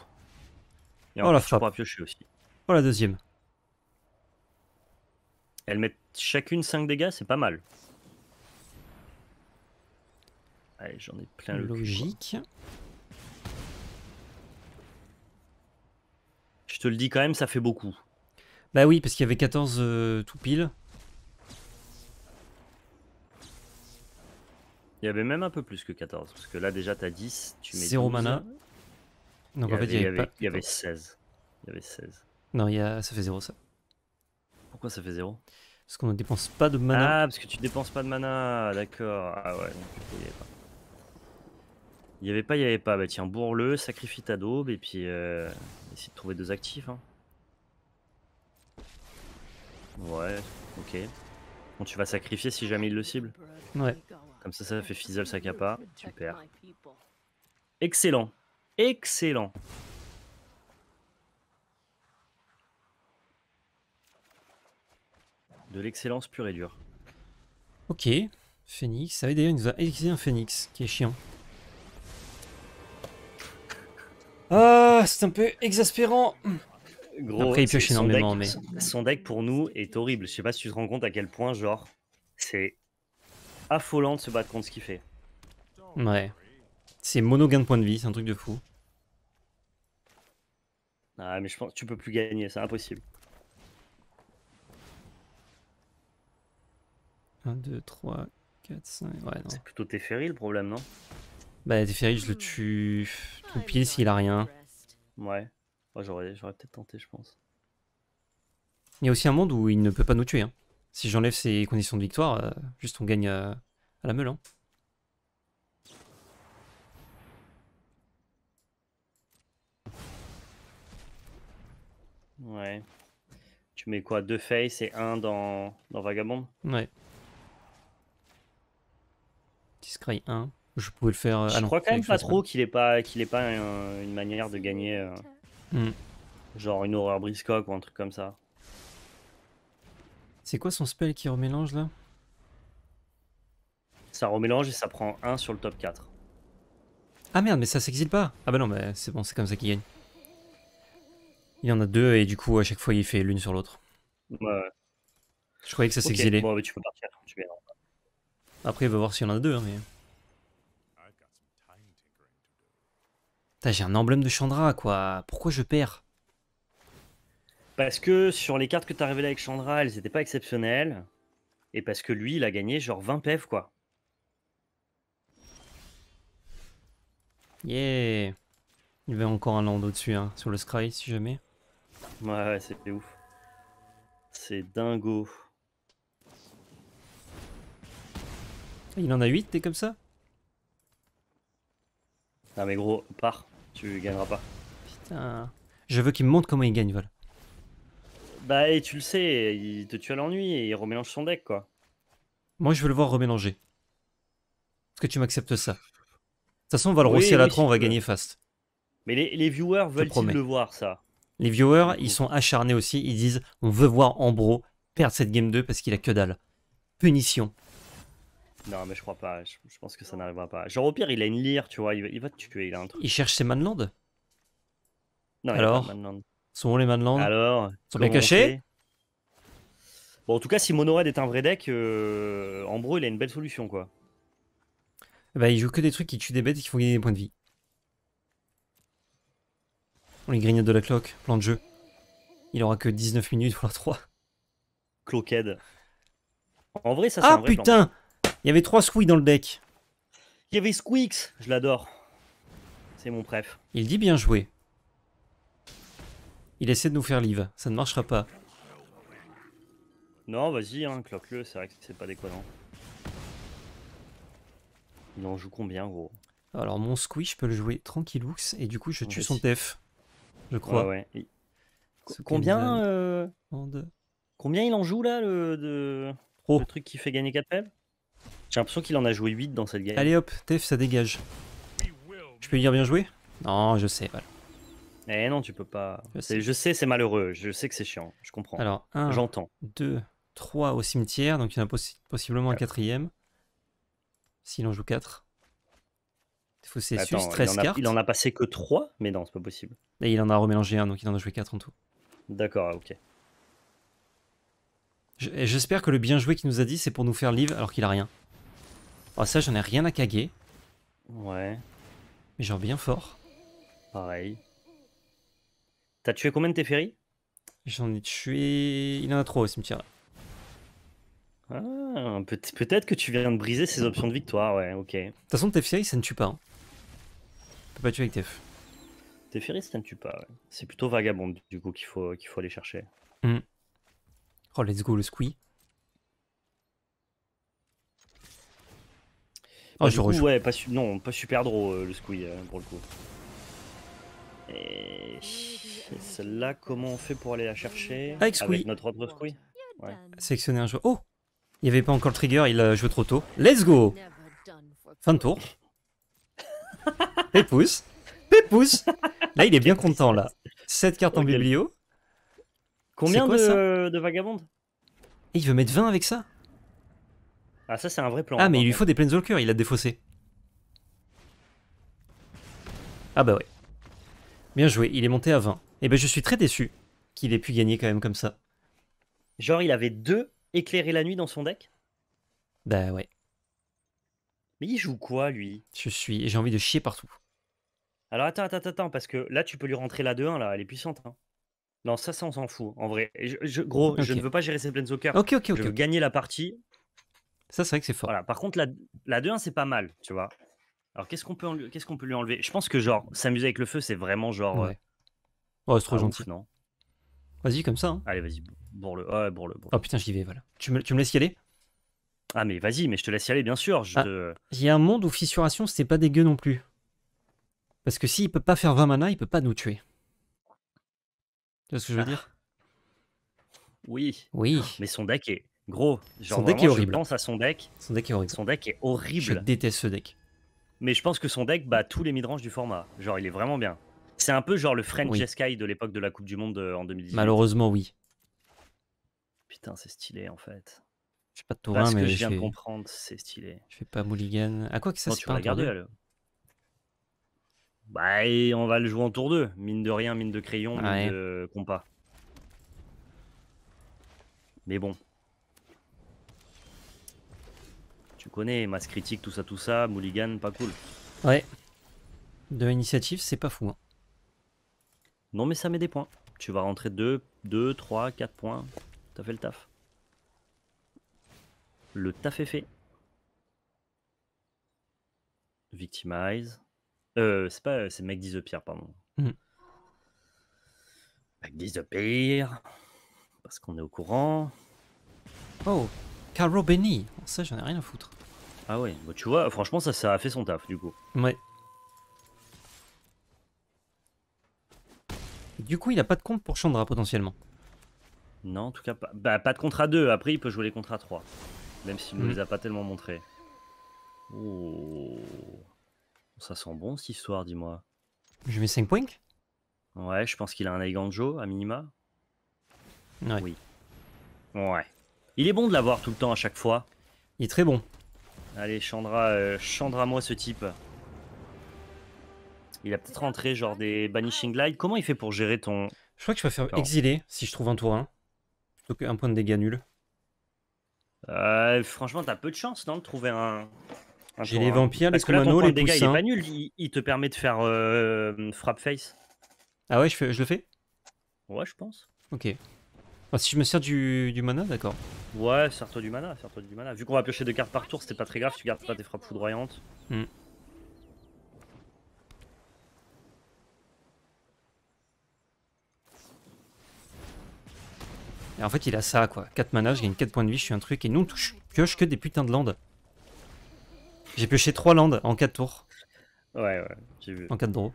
Et Oh, en la tu frappe. piocher aussi. Oh, la deuxième. Elles mettent chacune 5 dégâts, c'est pas mal. Allez, j'en ai plein le cul. Logique. Je te le dis quand même, ça fait beaucoup. Bah oui, parce qu'il y avait 14 euh, tout pile. Il y avait même un peu plus que 14. Parce que là, déjà, t'as 10. Tu mets Zéro 12. mana. Donc il y en fait, avait, il y avait, pas... il y avait 16. Il y avait 16. Non, il y a... ça fait zéro ça. Pourquoi ça fait 0 Parce qu'on ne dépense pas de mana. Ah, parce que tu dépenses pas de mana. D'accord. Ah ouais, donc il y avait pas. Il y avait pas, il y avait pas. Bah tiens, bourre-le, sacrifie ta daube et puis euh, essaye de trouver deux actifs. hein. Ouais, ok. Bon, tu vas sacrifier si jamais il le cible. Ouais. Comme ça, ça fait fizzle sa capa. Super. Excellent. Excellent. De l'excellence pure et dure. Ok. Phoenix. Ah oui, d'ailleurs, il nous a exilé un Phoenix, qui est chiant. Ah, c'est un peu exaspérant. Gros, Après, il pioche son énormément, deck- Son deck pour nous est horrible. Je sais pas si tu te rends compte à quel point, genre, c'est affolant de se battre contre ce qu'il fait. Ouais. C'est mono gain de points de vie, c'est un truc de fou. Ah, mais je pense que tu peux plus gagner, c'est impossible. 1, 2, 3, 4, 5. Ouais, non. C'est plutôt Teferi le problème, non? Bah, Teferi, je le tue tout pile s'il a rien. Ouais. Moi, j'aurais j'aurais peut-être tenté, je pense. Il y a aussi un monde où il ne peut pas nous tuer. hein. Si j'enlève ses conditions de victoire, euh, juste on gagne euh, à la meule. hein. Ouais. Tu mets quoi? Deux face et un dans, dans Vagabond? Ouais. Petit Scry 1. Je pouvais le faire. euh, Je non, crois quand même pas trop qu'il ait pas, qu'il ait pas un- une manière de gagner. euh. Hmm. Genre une horreur briscoque ou un truc comme ça. C'est quoi son spell qui remélange là? Ça remélange et ça prend 1 sur le top 4. Ah merde, mais ça s'exile pas Ah bah non, mais c'est bon, c'est comme ça qu'il gagne. Il y en a deux et du coup, à chaque fois, il fait l'une sur l'autre. Ouais. Je croyais que ça s'exilait. Bon, bah, tu peux partir. Tu viens. Après, il va voir s'il y en a deux, hein, mais... Putain, j'ai un emblème de Chandra, quoi. Pourquoi je perds Parce que sur les cartes que tu as révélées avec Chandra, elles étaient pas exceptionnelles. Et parce que lui, il a gagné genre 20 PF, quoi. Yeah Il avait encore un land au-dessus, hein, sur le scry, si jamais. Ouais, ouais, c'est ouf. C'est dingo. Il en a 8, t'es comme ça Ah, mais gros, pars. Tu gagneras pas. Putain... Je veux qu'il me montre comment il gagne, voilà. Bah, et tu le sais, il te tue à l'ennui et il remélange son deck, quoi. Moi, je veux le voir remélanger. Est-ce que tu m'acceptes ça De toute façon, on va le Oui, rosser à la oui, 3, on va gagner fast. Mais les, les viewers veulent-ils le voir, ça? Les viewers, ils sont acharnés aussi, ils disent on veut voir Ambro perdre cette game 2 parce qu'il a que dalle. Punition. Non, mais je crois pas. Je, je pense que ça n'arrivera pas. Genre, au pire, il a une lyre, tu vois. Il va, il va te tuer, il a un truc. Il cherche ses manlands Non, il a Alors Manland. Sont où les manlands Alors Sont bien cachés Bon, en tout cas, si Monored est un vrai deck, euh, Ambro, il a une belle solution, quoi. Bah, il joue que des trucs qui tuent des bêtes et qui font gagner des points de vie. On les grignote de la cloque, plan de jeu. Il aura que 19 minutes pour la 3. Cloqued. En vrai, ça, c'est un Ah vrai plan. Il y avait 3 squeaks dans le deck. Il y avait Squeaks, je l'adore. C'est mon préf. Il dit bien joué. Il essaie de nous faire live, ça ne marchera pas. Non, vas-y, hein, cloque-le, c'est vrai que c'est pas déconnant. Il en joue combien, gros? Alors mon squish, je peux le jouer tranquillux et du coup je tue son tef. Je crois. Ouais, ouais. Et- Combien, euh, combien il en joue, là, le, de... Oh. le truc qui fait gagner 4 PEV J'ai l'impression qu'il en a joué 8 dans cette game. Allez hop, Tef, ça dégage. Je peux lui dire bien joué Non, je sais, voilà. Eh non, tu peux pas. Je sais. Je sais, c'est malheureux. Je sais que c'est chiant. Je comprends. Alors, 1, J'entends. 2, 3 au cimetière, donc il y en a possi- possiblement un quatrième. S'il en joue 4. C'est Attends, sus, il 13 en, a, cartes. il en a passé que 3 Mais non, c'est pas possible. Et il en a remélangé un, donc il en a joué 4 en tout. D'accord, ah, ok. J'espère que le bien joué qu'il nous a dit, c'est pour nous faire live alors qu'il a rien. Oh, ça, j'en ai rien à caguer, Ouais, mais genre bien fort. pareil. T'as tué combien de Teferi J'en ai tué. Il en a 3 au cimetière. ah, peut- Peut-être que tu viens de briser ses options de victoire, ouais, ok. De toute façon, Tef ça ne tue pas. Hein. On peut pas tuer avec Tef. Teferi, ça ne tue pas, ouais. C'est plutôt Vagabond, du coup, qu'il faut, qu'il faut aller chercher. Oh, let's go le squee. Oh, Bah, je coup, ouais, pas su- non, pas super drôle, euh, le squee, euh, pour le coup. Et celle-là, comment on fait pour aller la chercher Avec squee. notre autre squee Ouais. Sélectionner un joueur. Oh Il n'y avait pas encore le trigger, il a joué trop tôt. Let's go Fin de tour. Pépouze. Pépouze. Là, il est bien content, là. 7 cartes en biblio. Combien quoi, de, de Vagabond Et il veut mettre 20 avec ça? Ah, ça, c'est un vrai plan. Ah, mais il lui faut des Planeswalkers, il a défaussé. Ah bah ouais. Bien joué, il est monté à 20. Et ben je suis très déçu qu'il ait pu gagner quand même comme ça. Genre, il avait deux éclairer la nuit dans son deck? Bah ouais, Mais il joue quoi, lui? Je suis... J'ai envie de chier partout. Alors, attends, attends, attends, parce que là, tu peux lui rentrer la 2-1, là, elle est puissante. hein. Non, ça, ça, on s'en fout, en vrai. Et je- je- gros, je ne veux pas gérer ses Planeswalkers. Ok, ok, ok. je veux gagner la partie. Ça, c'est vrai que c'est fort. Voilà. Par contre, la, la 2-1, c'est pas mal, tu vois. Alors, qu'est-ce qu'on peut, qu'est-ce qu'on peut lui enlever? Je pense que, genre, s'amuser avec le feu, c'est vraiment genre. Ouais. Oh, c'est trop ah, gentil. ouf, non? Vas-y, comme ça. hein. Allez, vas-y, bourre-le. Ouais, bourre-le. Oh putain, j'y vais, voilà. Tu me, tu me laisses y aller? Ah, mais vas-y, mais je te laisse y aller, bien sûr. Ah. te- Il y a un monde où fissuration, c'était pas dégueu non plus. Parce que s'il peut pas faire 20 mana, il peut pas nous tuer. Tu vois ce que je veux Ah. dire? Oui, Oui. mais son deck est gros. Genre, Son deck vraiment, est horrible. Je pense à son deck. Son deck est horrible. Son deck est Je horrible. déteste ce deck. Mais je pense que son deck bat tous les midranges du format. Genre, il est vraiment bien. C'est un peu genre le French Oui. Jeskai de l'époque de la Coupe du Monde en 2018. Malheureusement, oui. Putain, c'est stylé en fait. Je suis pas de Parce Taurin, que mais je je viens de comprendre, c'est stylé. je fais pas mulligan. À quoi que ça Non, c'est tu pas vas un tour regarder, deux elle. Bah, et on va le jouer en tour 2. Mine de rien, mine de crayon, mine Ouais. de compas. Mais bon. Tu connais, masse critique, tout ça, tout ça, mulligan, pas cool. Ouais. De l'initiative, c'est pas fou. hein. Non, mais ça met des points. Tu vas rentrer 2, 2, 3, 4 points. T'as fait le taf. Le taf est fait. Victimize. Euh, c'est pas, c'est This the Pierre, pardon. Make This the Pierre. Parce qu'on est au courant. Oh, Caro Benny. Ça, j'en ai rien à foutre. Ah ouais, bah tu vois, franchement, ça, ça a fait son taf, du coup. Ouais. Du coup, il a pas de compte pour Chandra potentiellement. Non, en tout cas, pas, bah, pas de contrat 2. Après, il peut jouer les contrats 3. Même s'il ne Mhm. les a pas tellement montrés. Oh. Ça sent bon, cette histoire, dis-moi. Je mets 5 points Ouais, je pense qu'il a un Aiganjo, à minima. Ouais. Oui. Ouais. Il est bon de l'avoir tout le temps, à chaque fois. Il est très bon. Allez, Chandra, euh, Chandra-moi ce type. Il a peut-être rentré genre des Banishing Glide. Comment il fait pour gérer ton... Je crois que je préfère Non. exiler si je trouve un tour 1. Plutôt qu'un point de dégâts nul. Euh, franchement, t'as peu de chance, non, de trouver un... un J'ai les un. vampires, les Parce que là, ton Kumano, point les de dégâts, il est pas nul. Il, il te permet de faire euh, frappe face. Ah ouais, je, fais, je le fais? Ouais, je pense. Ok. Ah, si je me sers du, du mana, d'accord. Ouais, sers-toi du mana, sers-toi du mana. Vu qu'on va piocher deux cartes par tour, c'était pas très grave, tu gardes pas tes frappes foudroyantes. Hmm. Et en fait, il a ça, quoi. 4 mana, je gagne 4 points de vie, je suis un truc. Et nous, on touche, pioche que des putains de landes. J'ai pioché 3 landes en 4 tours, Ouais, ouais, j'ai vu. en 4 draws.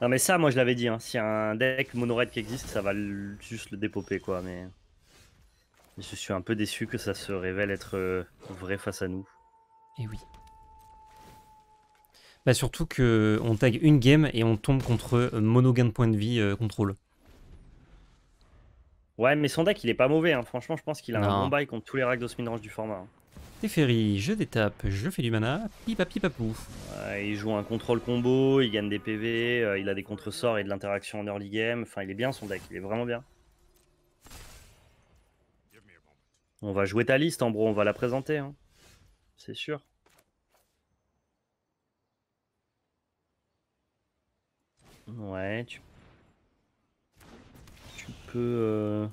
Non, mais ça, moi je l'avais dit, hein, s'il y a un deck mono-red qui existe, ça va juste le dépoper, quoi. Mais je suis un peu déçu que ça se révèle être euh, vrai face à nous. Et oui. Bah surtout que on tag une game et on tombe contre euh, mono gain de points de vie euh, contrôle. Ouais, mais son deck il est pas mauvais, hein. franchement, je pense qu'il a un bon bail contre tous les Rakdos Midrange du format. hein. Teferi, je détape, je fais du mana, pipa pipapou. Ouais, il joue un contrôle combo, il gagne des PV, euh, il a des contre-sorts et de l'interaction en early game. Enfin, il est bien son deck, il est vraiment bien. On va jouer ta liste en bro, on va la présenter. hein. C'est sûr. Ouais, tu, tu peux. euh,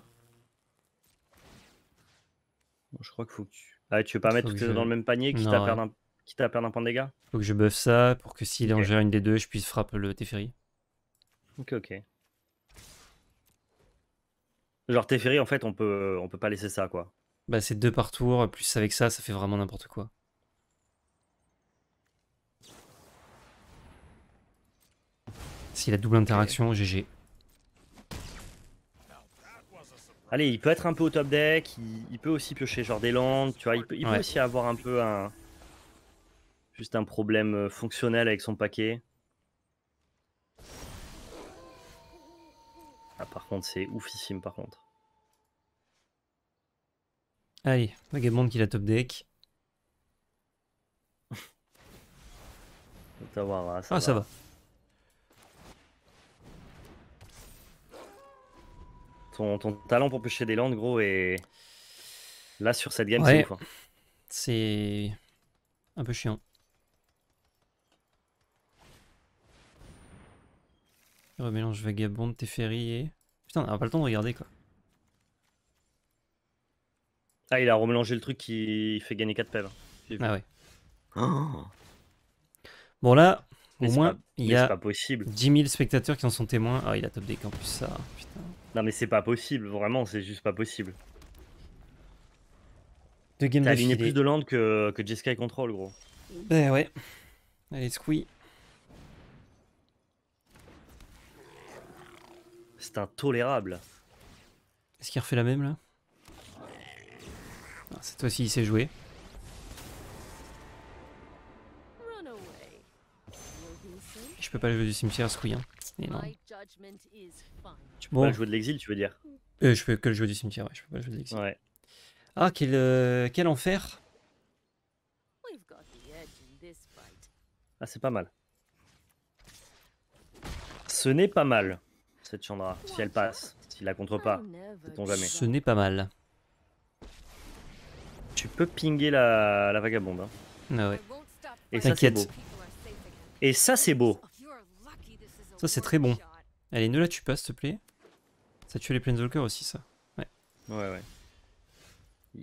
bon, je crois qu'il faut que tu. Ah, tu veux pas mettre toutes je- dans le même panier, quitte Non, à ouais. perdre un, quitte à perdre un point de dégâts? Faut que je buff ça pour que s'il en Ok. gère une des deux, je puisse frapper le Teferi. Ok, ok. Genre Teferi, en fait, on peut, on peut pas laisser ça, quoi. Bah c'est deux par tour, plus avec ça, ça fait vraiment n'importe quoi. S'il a double interaction, GG. Allez, il peut être un peu au top deck, il, il peut aussi piocher genre des landes, tu vois, il peut, il peut aussi avoir un peu un... Juste un problème euh, fonctionnel avec son paquet. Ah, par contre, c'est oufissime, par contre. Allez, Vagabond qui a top deck. Ça Ah ça va. Ton, ton talent pour piocher des landes, gros, et là, sur cette game, Ouais. c'est un peu chiant. Remélange Vagabond, Teferi et... Putain, on a pas le temps de regarder quoi. Ah, il a remélangé le truc qui fait gagner 4 pèves. Vu. Ah ouais. Oh. Bon là, Mais au moins, pas- il y a pas possible. 10 000 spectateurs qui en sont témoins. Ah, il a top deck en plus ça. Putain. Non, mais c'est pas possible, vraiment, c'est juste pas possible. Deux games T'as aligné plus de landes que, que Jeskai Control, gros. Ben ouais. Allez, squeeze. C'est intolérable. Est-ce qu'il refait la même là? Cette fois-ci, il sait jouer. Je peux pas jouer du cimetière, squeeze. hein. Mais non. Tu peux Bon. pas le jouer de l'exil, tu veux dire Euh, je peux que le jouer du cimetière, ouais, je peux pas le jouer de l'exil. Ouais. Ah, quel, euh, quel enfer Ah, c'est pas mal. Ce n'est pas mal, cette Chandra, si elle passe, s'il la contre pas. sait-on jamais. Ce n'est pas mal. Tu peux pinguer la, la vagabonde. hein. Ah ouais. Et ça, c'est beau. Et ça, c'est beau. Ça, c'est très bon. Allez, ne la tue pas, s'il te plaît. Ça tue les Planeswalkers aussi, ça. Ouais, ouais.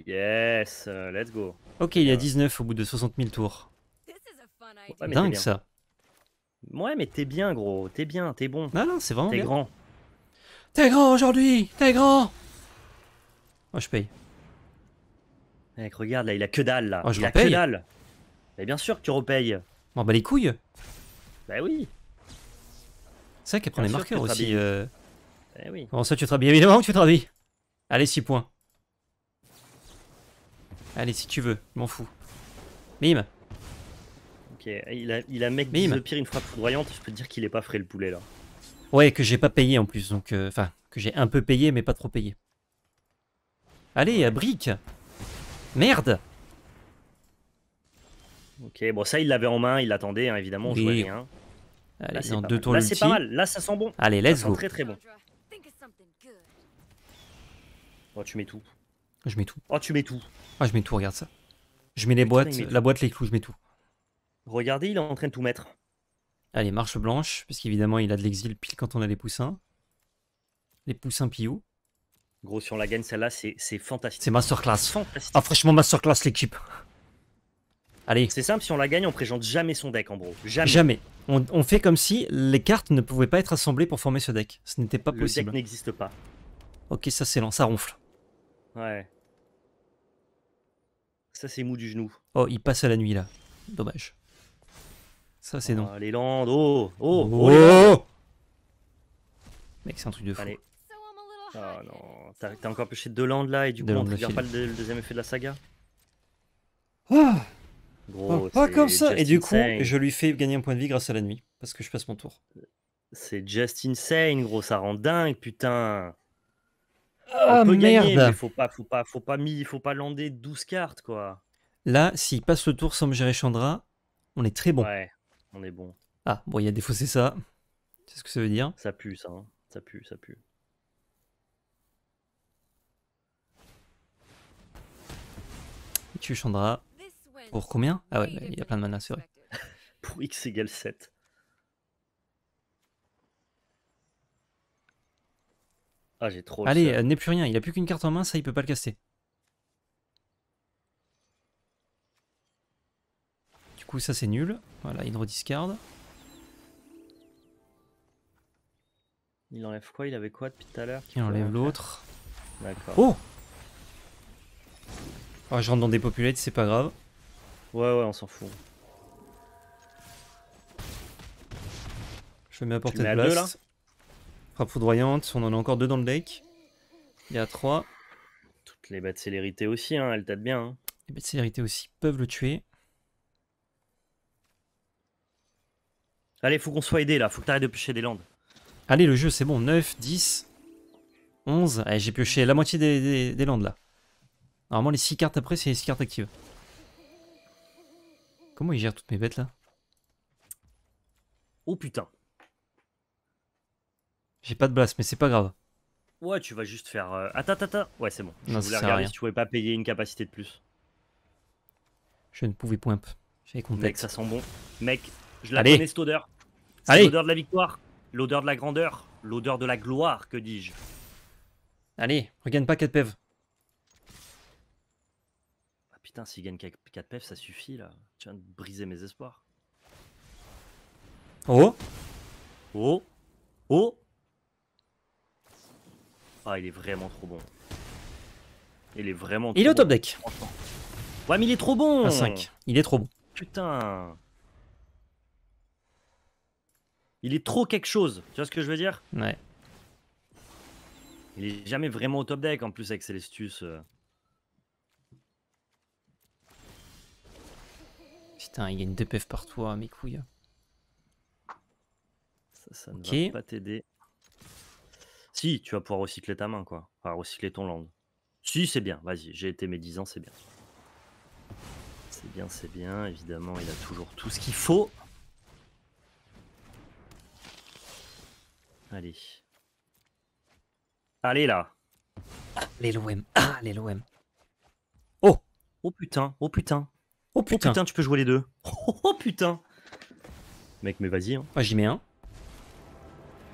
Yes, euh, let's go. Ok, il y a Ouais. 19 au bout de 60 000 tours. Ouais, Dingue, ça. Ouais, mais t'es bien, gros. T'es bien, t'es bon. Ah non, c'est vraiment T'es grand. T'es grand aujourd'hui T'es grand Oh, je paye. Mec, regarde, là, il a que dalle, là. Oh, je il a repaye. que dalle. Mais bien sûr que tu repayes. Bon, bah les couilles Bah oui. C'est vrai qu'elle prend les marqueurs aussi. euh. Eh oui. Comment ça, tu te rhabilles Évidemment que tu te rhabilles Allez, 6 points. Allez, si tu veux, je m'en fous. Mime Ok, il a, il a mec Mime. de pire une frappe foudroyante. Je peux te dire qu'il est pas frais, le poulet, là. Ouais, que j'ai pas payé en plus, donc... euh, Enfin, que j'ai un peu payé, mais pas trop payé. Allez, à brique Merde Ok, bon, ça, il l'avait en main, il l'attendait, hein, évidemment, on Oui. jouait rien. Allez, Là, pas deux tours Là, c'est pas mal. Là, ça sent bon. Allez, Ça let's sent go. très très bon. Oh, tu mets tout. Je mets tout. Oh, tu mets tout. Ah, je mets tout, regarde ça. Je mets les boîtes, la boîte, les clous, je mets tout. Regardez, il est en train de tout mettre. Allez, marche blanche, parce qu'évidemment, il a de l'exil pile quand on a les poussins. Les poussins Piou. Gros, si on la gagne, celle-là, c'est fantastique. C'est masterclass. fantastique. Ah, franchement, masterclass, l'équipe. Allez, C'est simple, si on la gagne, on présente jamais son deck, en gros. Jamais. jamais. On, on fait comme si les cartes ne pouvaient pas être assemblées pour former ce deck. Ce n'était pas Le possible. deck n'existe pas. Ok, ça c'est lent, ça ronfle. Ouais. Ça, c'est mou du genou. Oh, il passe à la nuit là. Dommage. Ça c'est non. Oh, les landes. Oh, oh, oh, Oh. Mec, c'est un truc de fou. Allez. Oh non. T'as encore pêché deux landes là et du coup, on landes ne pas le, le deuxième effet de la saga? Ah, Gros, pas comme ça. Et du coup, insane. je lui fais gagner un point de vie grâce à la nuit. Parce que je passe mon tour. C'est just insane, gros. Ça rend dingue, putain. Ah on peut gagner, merde mais faut pas, faut pas, faut pas, mis, faut pas lander 12 cartes, quoi. Là, s'il passe le tour sans me gérer Chandra, on est très bon. Ouais, on est bon. Ah, bon, il a défaussé ça. C'est ce que ça veut dire. Ça pue, ça. hein. Ça pue, ça pue. Il tue Chandra. Pour combien? Ah ouais, il y a plein de mana, c'est vrai. Pour X égale 7. Ah, j'ai trop. le Allez, euh, n'est plus rien. Il a plus qu'une carte en main, ça, il peut pas le caster. Du coup, ça c'est nul. Voilà, il rediscarde. Il enlève quoi? Il avait quoi depuis tout à l'heure? Il enlève l'autre. D'accord. Oh Ah, Je rentre dans des populates, c'est pas grave. Ouais, ouais, on s'en fout. Je le mets à portée mets de à deux, blast. Frappe foudroyante, on en a encore deux dans le deck. Il y a trois. Toutes les bêtes célérité aussi, hein, elles t'aident bien. hein. Les bêtes de célérité aussi peuvent le tuer. Allez, faut qu'on soit aidé là, faut que t'arrêtes de pêcher des landes. Allez, le jeu, c'est bon. 9, 10, 11. Allez, j'ai pioché la moitié des, des, des landes là. Normalement, les 6 cartes après, c'est les 6 cartes actives. Comment il gère toutes mes bêtes là? Oh putain. J'ai pas de blast, mais c'est pas grave. Ouais, tu vas juste faire. euh, Attends, attends, attends. Ouais, c'est bon. Je Non, voulais regarder rien. si tu pouvais pas payer une capacité de plus. Je ne pouvais point. J'avais Mec, complexe. ça sent bon. Mec, je la Allez. connais cette odeur. C'est Allez. l'odeur de la victoire, l'odeur de la grandeur, l'odeur de la gloire, que dis-je. Allez, regagne pas 4 PEV. Putain, s'il gagne 4 PF, ça suffit là. Tu viens de briser mes espoirs. Oh? Oh? Oh? Ah, il est vraiment trop bon. Il est vraiment Il est trop au top bon, deck. Ouais, mais il est trop bon À 5. Il est trop bon. Putain Il est trop quelque chose, tu vois ce que je veux dire? Ouais. Il est jamais vraiment au top deck en plus avec Celestus. Putain, il gagne 2 PEV par tour, mes couilles. Ça, ça ne va pas t'aider. Si, tu vas pouvoir recycler ta main, quoi. Enfin, recycler ton land. Si, c'est bien. Vas-y, j'ai été mes 10 ans, c'est bien. C'est bien, c'est bien. Évidemment, il a toujours tout ce qu'il faut. Allez. Allez, là. Les l'OM. Ah, les l'OM. Oh putain, oh putain. Oh Oh putain. tu peux jouer les deux. Oh putain. Mec, mais vas-y. Hein. Moi, j'y mets un.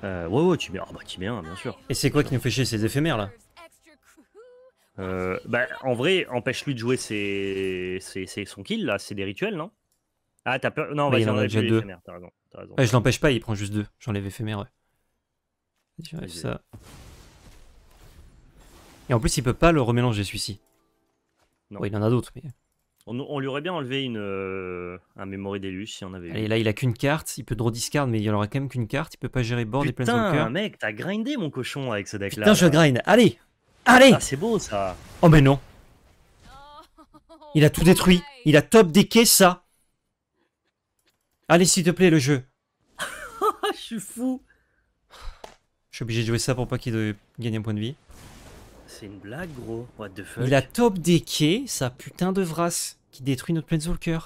Euh, ouais, ouais, tu mets, ah, bah, tu mets un, bien sûr. Et c'est quoi qui nous fait chier ces éphémères là? Euh, bah, en vrai, empêche-lui de jouer ses, ses- ses- son kill, là. C'est des rituels, non? Ah, t'as peur Non, Bah, vas-y, il en a enlève déjà les deux. T'as raison. t'as raison. Ouais, je l'empêche pas, il prend juste deux. J'enlève éphémère, ouais. J'enlève ça. Et en plus, il peut pas le remélanger celui-ci. Non. Ouais, il en a d'autres, mais. On, on lui aurait bien enlevé une, euh, un memory d'élus si on avait Allez, eu. là, il a qu'une carte. Il peut draw discard, mais il en aura quand même qu'une carte. Il peut pas gérer board et planeswalker. Putain, mec, t'as grindé mon cochon avec ce deck-là. Putain, je grind. Allez Allez Ah, c'est beau ça. Oh, mais non Il a tout détruit. Il a top decké ça. Allez, s'il te plaît, le jeu. Ah, je suis fou. Je suis obligé de jouer ça pour pas qu'il gagne un point de vie. C'est une blague, gros. What the fuck? Il a top decké sa putain de Vras qui détruit notre Planeswalker.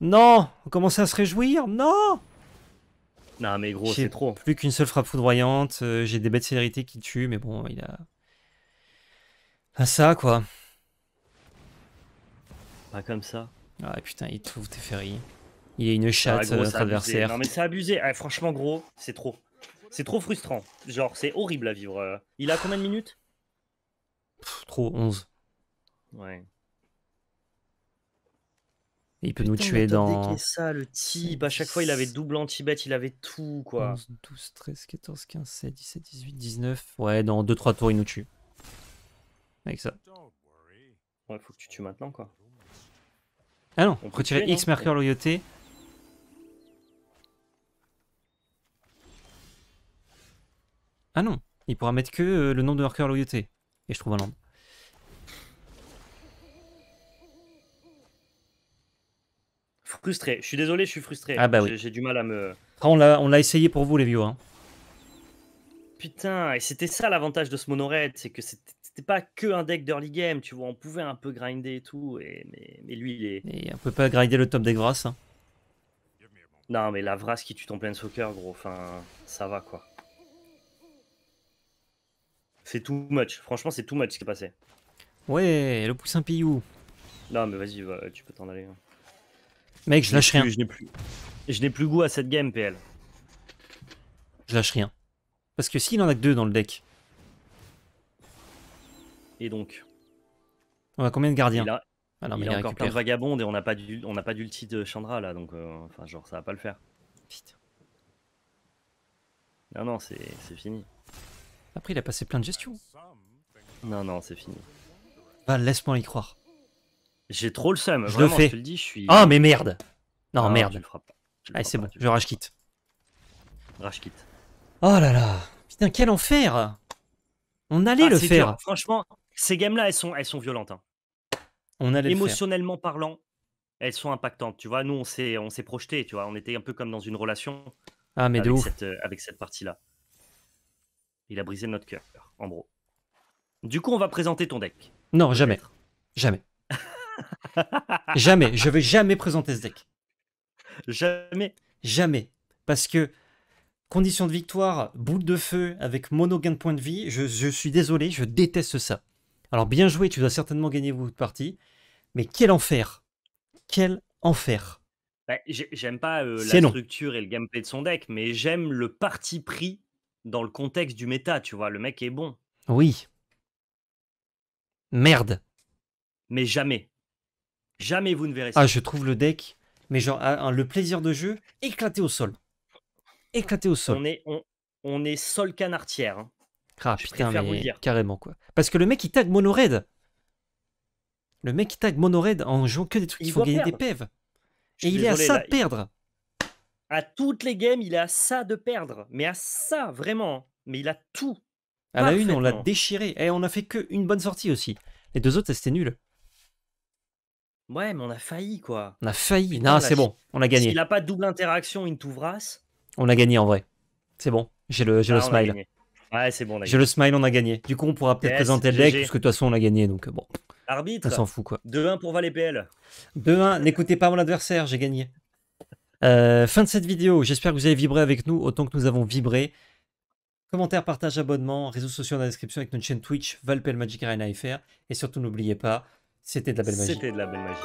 Non On commence à se réjouir Non Non, mais gros, c'est trop. Plus qu'une seule frappe foudroyante, euh, j'ai des bêtes célérité qui tuent, mais bon, il a... Ah ça, quoi. Pas comme ça. Ah putain, il trouve tes ferries. Il a une Ah, chatte, gros, c'est notre abusé. adversaire. Non, mais c'est abusé. Ah, franchement, gros, c'est trop. C'est trop frustrant. Genre, c'est horrible à vivre. euh. Il a combien de minutes? Pff, trop, 11. Ouais. Et il peut nous tuer il a top dans... decké ça, le type. À chaque fois, il avait double anti-bet, il avait tout, quoi. 11, 12, 13, 14, 15, 16, 17, 18, 19... Ouais, dans 2-3 tours, il nous tue. Avec ça. Ouais, faut que tu tues maintenant, quoi. Ah non, On peut retirer tuer, X non marqueur loyauté. Ah non, il pourra mettre que euh, le nombre de marqueurs loyauté. Et je trouve un land. Frustré. Je suis désolé, je suis frustré. Ah bah oui. J'ai- du mal à me. Après, on l'a essayé pour vous, les vieux. Hein. Putain, et c'était ça l'avantage de ce mono red, c'est que c'était pas que un deck d'early game, tu vois, on pouvait un peu grinder et tout, et, mais, mais lui il est. Et on peut pas grinder le top des grâces. hein. Non, mais la Vras qui tue ton soccer, gros, enfin, ça va quoi. C'est too much, franchement, c'est too much ce qui est passé. Ouais, le poussin pillou. Non, mais vas-y, va, tu peux t'en aller. hein. Mec, je lâche plus- rien. Je n'ai plus, je n'ai plus goût à cette game, PL. Je lâche rien. Parce que s'il en a que deux dans le deck, Et donc, on a combien de gardiens il a, Ah non, il mais a il encore plein de vagabondes et on n'a pas d'ulti de Chandra là, donc, euh, enfin, genre, ça va pas le faire. Putain. Non, non, c'est fini. Après, il a passé plein de gestions. Non, non, c'est fini. Va, laisse-moi y croire. J'ai trop le seum, Je le fais. je te le dis, je suis. Ah, mais merde Non, merde. Tu le feras pas. Tu le Allez, c'est bon, je rage quitte. Rage quitte. Oh là là Putain, quel enfer On allait Ah, le faire. dur. Franchement, ces games-là, elles sont, elles sont violentes. hein. On allait le faire. Émotionnellement parlant, elles sont impactantes. Tu vois, nous, on s'est, projeté. Tu vois, on était un peu comme dans une relation Ah, mais de avec ouf. cette, euh, avec cette partie-là. Il a brisé notre cœur, en gros. Du coup, on va présenter ton deck. Non, jamais. Jamais. jamais. Je vais jamais présenter ce deck. Jamais. Jamais. Parce que condition de victoire, boule de feu avec mono gain de points de vie, je, je suis désolé, je déteste ça. Alors bien joué, tu dois certainement gagner votre partie, mais quel enfer. Quel enfer. Bah, j'ai- j'aime pas euh, la non. structure et le gameplay de son deck, mais j'aime le parti pris dans le contexte du méta. Tu vois, le mec est bon, Oui. Merde. mais jamais. Jamais vous ne verrez ça. Ah, je trouve le deck, mais genre le plaisir de jeu éclaté au sol. Éclaté au sol. on est, on, on est sol canartière. hein. Ah Je putain, préfère vous le mais dire. carrément quoi. Parce que le mec il tag mono red. Le mec il tag mono red en jouant que des trucs qui Il font doit gagner des pèves. Et il est à ça là, de perdre. À toutes les games, il est à ça de perdre. Mais à ça, vraiment. Mais il a tout. À la une, on l'a déchiré. Et on a fait que une bonne sortie aussi. Les deux autres, c'était nul. Ouais, mais on a failli, quoi. On a failli. Putain, non, c'est bon. On a gagné. S'il a pas de double interaction into Vras, On a gagné en vrai. C'est bon, j'ai le, j'ai Ah, le on a smile. Ouais, c'est bon. on a J'ai le smile, on a gagné. Du coup, on pourra peut-être Yes, présenter le deck, parce que de toute façon, on a gagné, donc euh, bon, Arbitre. on s'en fout quoi. 2-1 pour Val PL. 2-1, n'écoutez pas mon adversaire, j'ai gagné. Euh, fin de cette vidéo, j'espère que vous avez vibré avec nous autant que nous avons vibré. Commentaires, partage, abonnement, réseaux sociaux dans la description avec notre chaîne Twitch, Valpel Magic Arena FR. Et surtout, n'oubliez pas, c'était de la belle magie. C'était de la belle magie.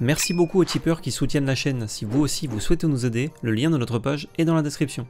Merci beaucoup aux tipeurs qui soutiennent la chaîne. Si vous aussi vous souhaitez nous aider, le lien de notre page est dans la description.